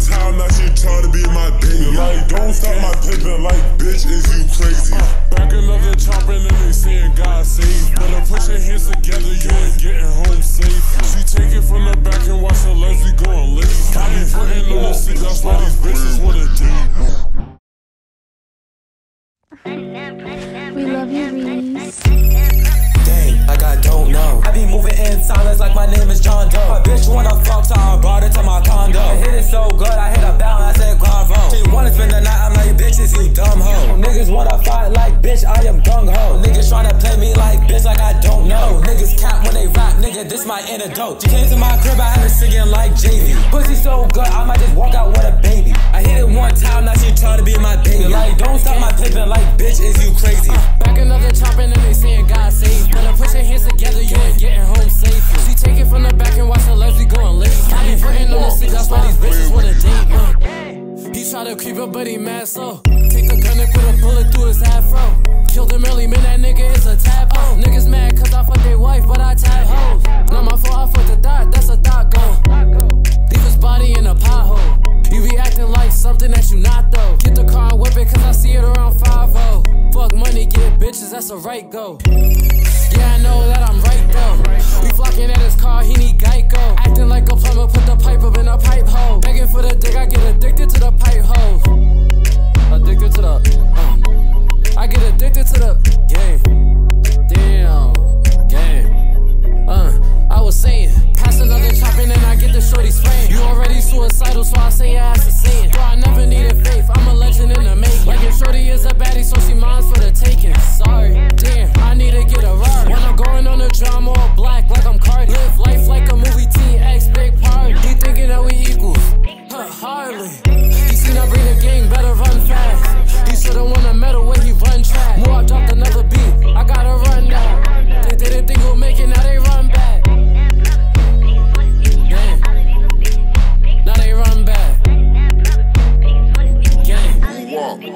time, now she try to be my baby. Like, don't stop my pimpin', like, bitch, is you my antidote. Came to my crib, I had her singing like JV. Pussy so good, I might just walk out with a baby. I hit it one time, now she tryna be my baby. Like, don't stop my pimpin', like, bitch, is you crazy? Back another chopping and they saying God save. Better put your hands together, you ain't getting home safe. She take it from the back and watch her Leslie going late. I be putting on the seat, that's why these bitches wanna date. Uh. He try to creep up, but he mad slow. Take the gun and put a bullet through his afro. Killed him early, man, that nigga is a tap. Oh, niggas mad that's a right go. Yeah, I know that I'm right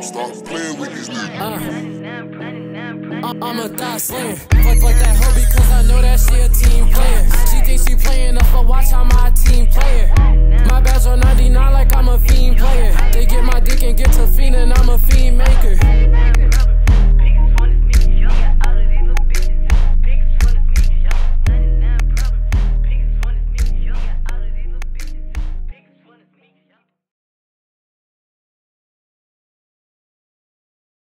Stop playing with these niggas. Uh, I'm a thot slayer. Fuck like that hoe because I know that she a team player. She thinks she playing up, but watch how my